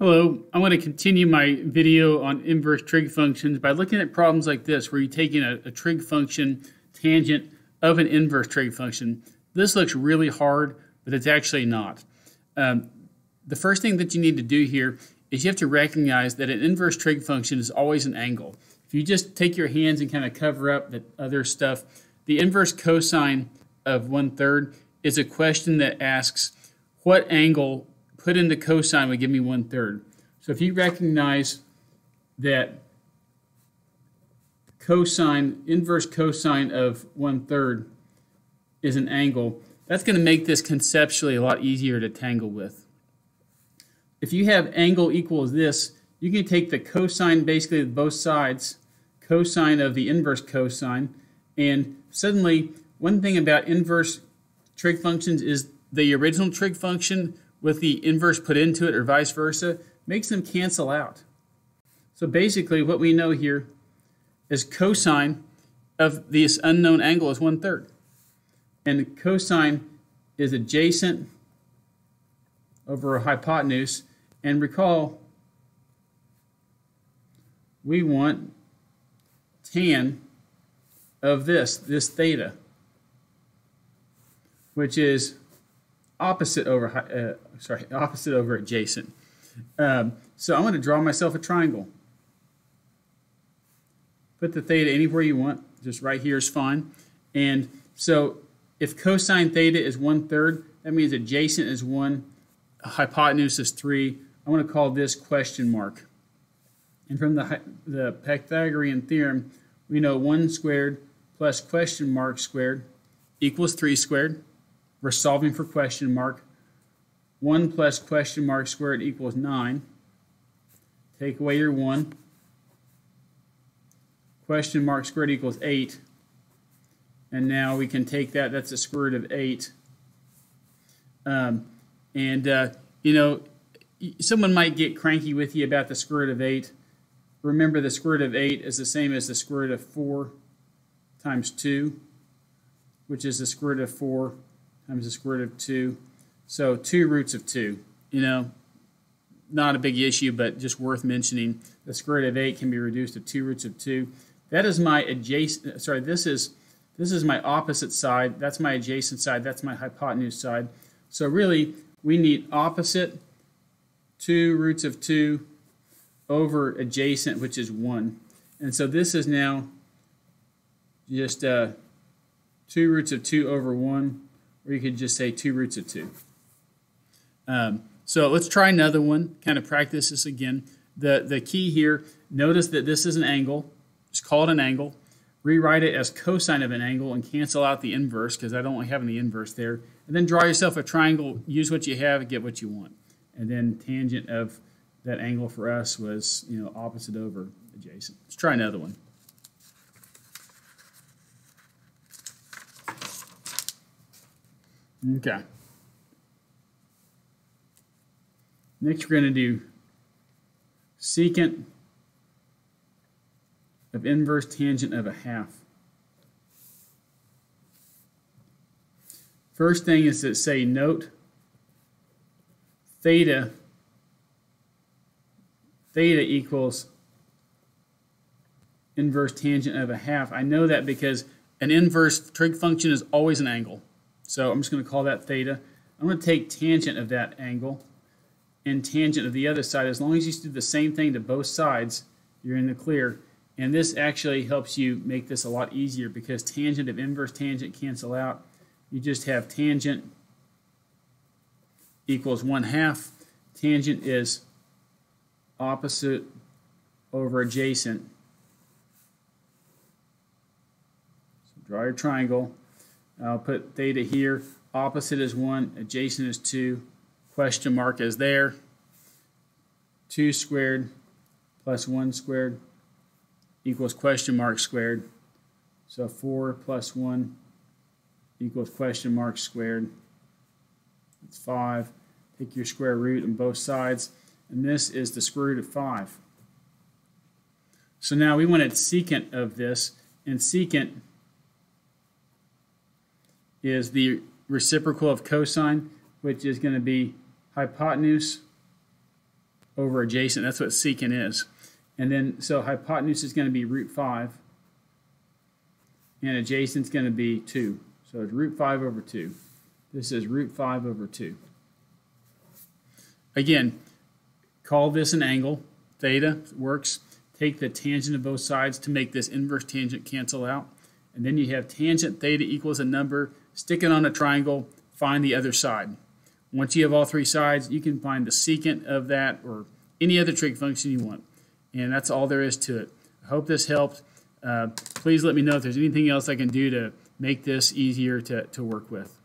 Hello, I want to continue my video on inverse trig functions by looking at problems like this where you're taking a, a trig function tangent of an inverse trig function. This looks really hard, but it's actually not. Um, the first thing that you need to do here is you have to recognize that an inverse trig function is always an angle. If you just take your hands and kind of cover up the other stuff, the inverse cosine of one third is a question that asks what angle put in the cosine would give me one third. So if you recognize that cosine, inverse cosine of one third is an angle, that's going to make this conceptually a lot easier to tangle with. If you have angle equals this, you can take the cosine basically of both sides, cosine of the inverse cosine, and suddenly one thing about inverse trig functions is the original trig function with the inverse put into it or vice versa makes them cancel out. So basically what we know here is cosine of this unknown angle is one third. And cosine is adjacent over a hypotenuse. And recall, we want tan of this, this theta, which is opposite over, uh, sorry, opposite over adjacent. Um, so I'm going to draw myself a triangle. Put the theta anywhere you want, just right here is fine. And so if cosine theta is one third, that means adjacent is one, hypotenuse is three. I want to call this question mark. And from the, the Pythagorean theorem, we know 1 squared plus question mark squared equals 3 squared. We're solving for question mark. 1 plus question mark squared equals 9. Take away your 1. Question mark squared equals 8. And now we can take that, that's the square root of 8. Um, and, uh, you know, someone might get cranky with you about the square root of 8. Remember the square root of 8 is the same as the square root of 4 times 2, which is the square root of 4 times the square root of 2. So 2 roots of 2. You know, not a big issue, but just worth mentioning. The square root of 8 can be reduced to 2 roots of 2. That is my adjacent, sorry, this is, this is my opposite side. That's my adjacent side. That's my hypotenuse side. So really, we need opposite 2 roots of 2 over adjacent, which is 1. And so this is now just uh, 2 roots of 2 over 1 or you could just say 2 roots of 2. Um, so let's try another one, kind of practice this again. The, the key here, notice that this is an angle. Just call it an angle. Rewrite it as cosine of an angle and cancel out the inverse because I don't have any inverse there. And then draw yourself a triangle, use what you have, and get what you want. And then tangent of that angle for us was, you know, opposite over adjacent. Let's try another one. Okay. Next, we're going to do secant of inverse tangent of a half. First thing is to say note theta theta equals inverse tangent of a half. I know that because an inverse trig function is always an angle. So I'm just going to call that theta. I'm going to take tangent of that angle and tangent of the other side. As long as you do the same thing to both sides, you're in the clear. And this actually helps you make this a lot easier because tangent of inverse tangent cancel out. You just have tangent equals 1 half. Tangent is opposite over adjacent. So draw your triangle. I'll put theta here. Opposite is 1, adjacent is 2. Question mark is there. 2 squared plus 1 squared equals question mark squared. So 4 plus 1 equals question mark squared. It's 5. Take your square root on both sides. And this is the square root of 5. So now we wanted secant of this. And secant is the reciprocal of cosine, which is going to be hypotenuse over adjacent. That's what secant is. And then, so hypotenuse is going to be root 5. And adjacent is going to be 2. So it's root 5 over 2. This is root 5 over 2. Again, call this an angle. Theta works. Take the tangent of both sides to make this inverse tangent cancel out. And then you have tangent theta equals a number. Stick it on a triangle. Find the other side. Once you have all three sides, you can find the secant of that or any other trig function you want. And that's all there is to it. I hope this helped. Uh, please let me know if there's anything else I can do to make this easier to, to work with.